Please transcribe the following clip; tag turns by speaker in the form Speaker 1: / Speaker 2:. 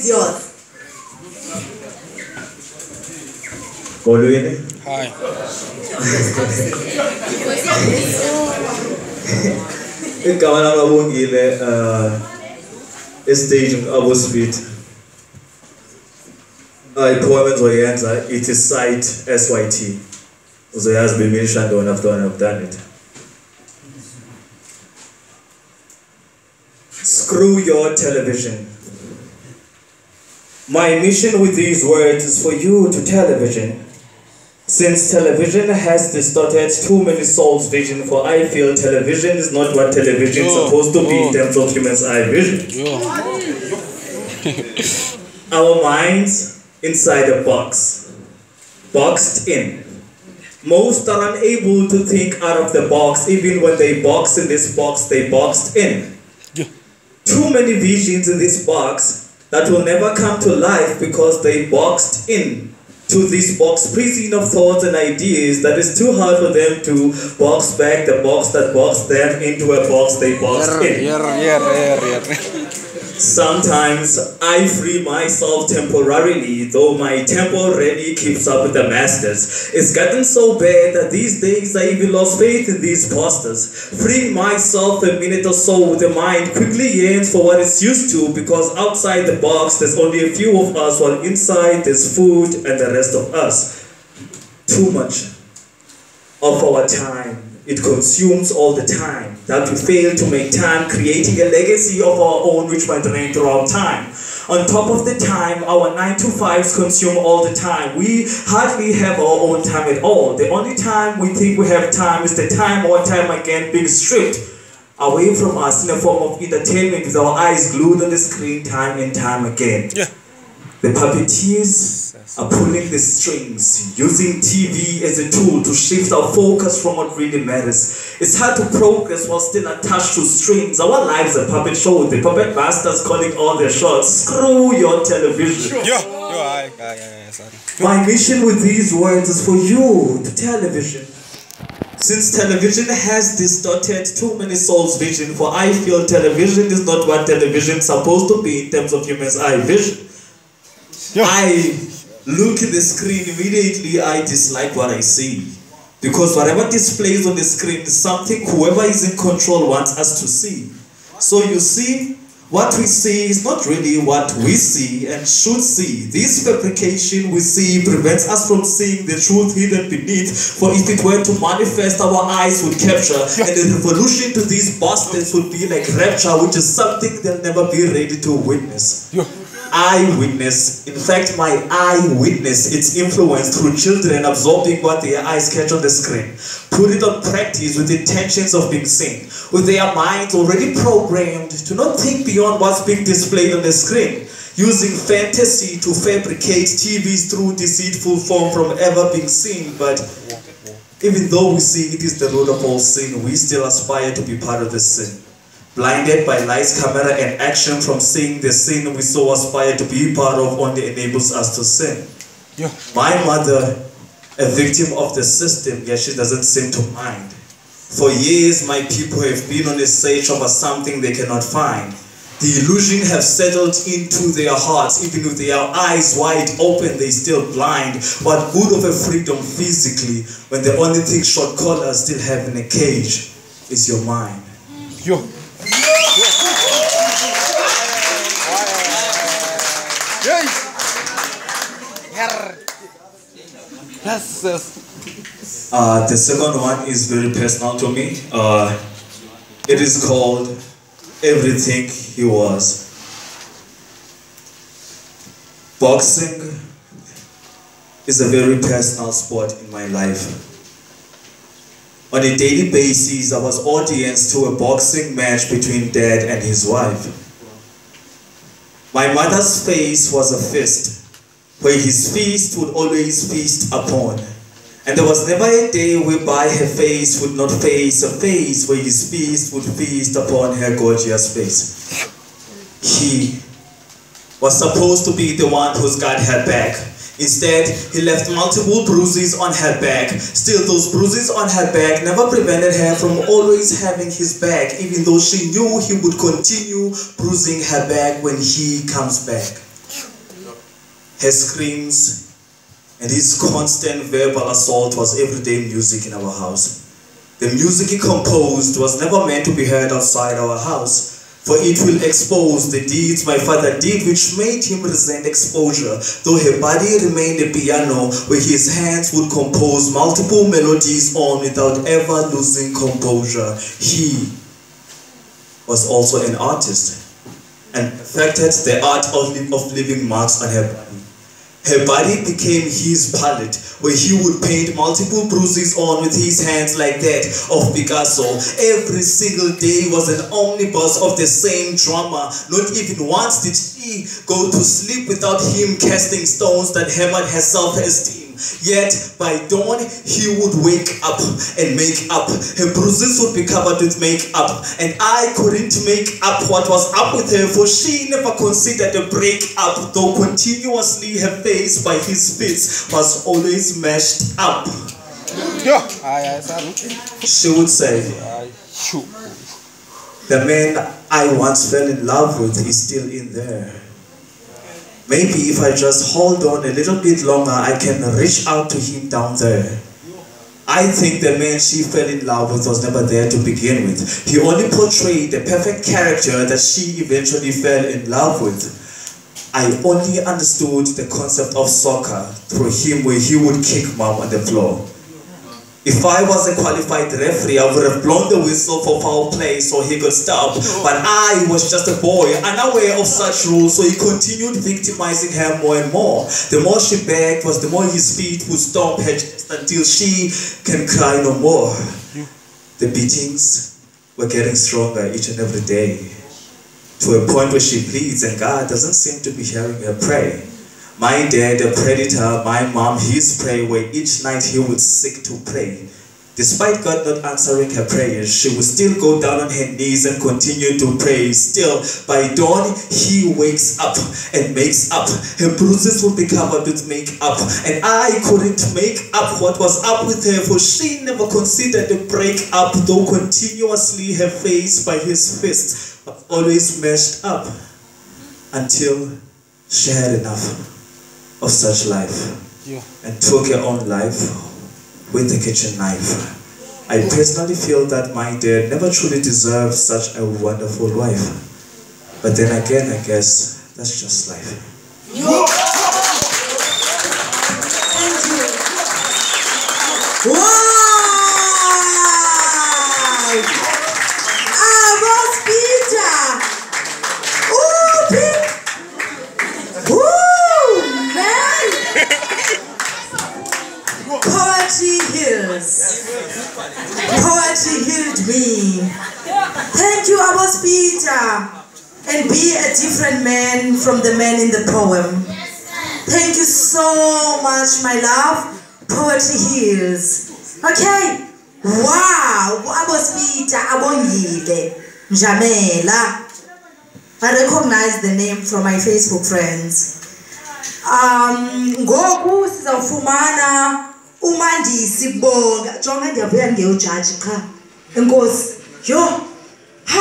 Speaker 1: is yours.
Speaker 2: Kolweni.
Speaker 3: Hi.
Speaker 2: igama lakabongile uh estage abo speed ayipoem engizoyenza ithi site syt uzoyazi bemilisha ntoni after one have done it screw your television my mission with these words is for you to television since television has distorted too many souls' vision, for I feel television is not what television is supposed to be in terms of humans' eye vision. Our minds inside a box, boxed in. Most are unable to think out of the box, even when they box in this box, they boxed in. Too many visions in this box that will never come to life because they boxed in to this box prison of thoughts and ideas that is too hard for them to box back the box that boxed them into a box they boxed in.
Speaker 3: yer, yer, yer.
Speaker 2: Sometimes I free myself temporarily, though my tempo already keeps up with the masters. It's gotten so bad that these days I even lost faith in these posters. Freeing myself a minute or so, with the mind quickly yearns for what it's used to because outside the box there's only a few of us, while inside there's food and the rest of us. Too much of our time. It consumes all the time that we fail to make time creating a legacy of our own which might remain throughout time. On top of the time, our 9 to 5s consume all the time. We hardly have our own time at all. The only time we think we have time is the time or time again being stripped away from us in a form of entertainment with our eyes glued on the screen time and time again.
Speaker 3: Yeah.
Speaker 2: The puppeteers are pulling the strings, using TV as a tool to shift our focus from what really matters. It's hard to progress while still attached to strings. Our lives are puppet show. The puppet masters calling all their shots. Screw your television. My mission with these words is for you, the television. Since television has distorted too many souls' vision, for I feel television is not what television is supposed to be in terms of humans' eye vision.
Speaker 3: Yeah.
Speaker 2: I look at the screen immediately, I dislike what I see. Because whatever displays on the screen is something whoever is in control wants us to see. So you see, what we see is not really what we see and should see. This fabrication we see prevents us from seeing the truth hidden beneath. For if it were to manifest, our eyes would capture, and the revolution to these bastards would be like rapture, which is something they'll never be ready to witness. Eyewitness. In fact, my eyewitness, its influence through children absorbing what their eyes catch on the screen. Put it on practice with intentions of being seen, with their minds already programmed to not think beyond what's being displayed on the screen. Using fantasy to fabricate TVs through deceitful form from ever being seen, but even though we see it is the root of all sin, we still aspire to be part of the sin blinded by lights, camera, and action from seeing the sin we so aspire to be part of only enables us to sin.
Speaker 3: Yo.
Speaker 2: My mother, a victim of the system, yet she doesn't seem to mind. For years, my people have been on a search over something they cannot find. The illusion have settled into their hearts, even with their eyes wide open, they still blind. What good of a freedom physically when the only thing short collars still have in a cage is your mind?
Speaker 3: Yo. Yes, yes.
Speaker 2: Uh, the second one is very personal to me. Uh, it is called Everything He Was. Boxing is a very personal sport in my life. On a daily basis, I was audience to a boxing match between dad and his wife. My mother's face was a fist, where his feast would always feast upon. And there was never a day whereby her face would not face a face where his feast would feast upon her gorgeous face. He was supposed to be the one who's got her back. Instead, he left multiple bruises on her back. Still, those bruises on her back never prevented her from always having his back, even though she knew he would continue bruising her back when he comes back. Her screams, and his constant verbal assault was everyday music in our house. The music he composed was never meant to be heard outside our house, for it will expose the deeds my father did, which made him resent exposure. Though her body remained a piano where his hands would compose multiple melodies on without ever losing composure. He was also an artist and perfected the art of, of leaving marks on her body. Her body became his palette, where he would paint multiple bruises on with his hands like that of Picasso. Every single day was an omnibus of the same drama. Not even once did she go to sleep without him casting stones that hammered her self-esteem. Yet by dawn he would wake up and make up. Her bruises would be covered with makeup, and I couldn't make up what was up with her, for she never considered a breakup, though continuously her face by his fist was always mashed up.
Speaker 3: Yo. Ay, ay, sabi.
Speaker 2: She would say, The man I once fell in love with is still in there. Maybe if I just hold on a little bit longer, I can reach out to him down there. I think the man she fell in love with was never there to begin with. He only portrayed the perfect character that she eventually fell in love with. I only understood the concept of soccer through him where he would kick mom on the floor. If I was a qualified referee, I would have blown the whistle for foul play so he could stop. But I was just a boy, unaware of such rules, so he continued victimizing her more and more. The more she begged was the more his feet would stomp her chest until she can cry no more. The beatings were getting stronger each and every day, to a point where she pleads and God doesn't seem to be hearing her pray. My dad, a predator, my mom, his prey, where each night he would seek to pray. Despite God not answering her prayers, she would still go down on her knees and continue to pray. Still, by dawn, he wakes up and makes up. Her bruises would be covered with makeup, and I couldn't make up what was up with her, for she never considered a breakup, though continuously her face by his fist always mashed up until she had enough of such life
Speaker 3: Yo.
Speaker 2: and took your own life with a kitchen knife. I personally feel that my dad never truly deserved such a wonderful wife. But then again, I guess that's just life.
Speaker 1: Me. Thank you, Abo-spitter. And be a different man from the man in the poem. Thank you so much, my love. Poetry heals. Okay. Wow. Amos Peter, Abongile, Jamela. I recognize the name from my Facebook friends. Um, ngoku sizawufumana umandisi bonga jonga ndiyavuya ndiyojaji qha እንቆስ ዮ ሃ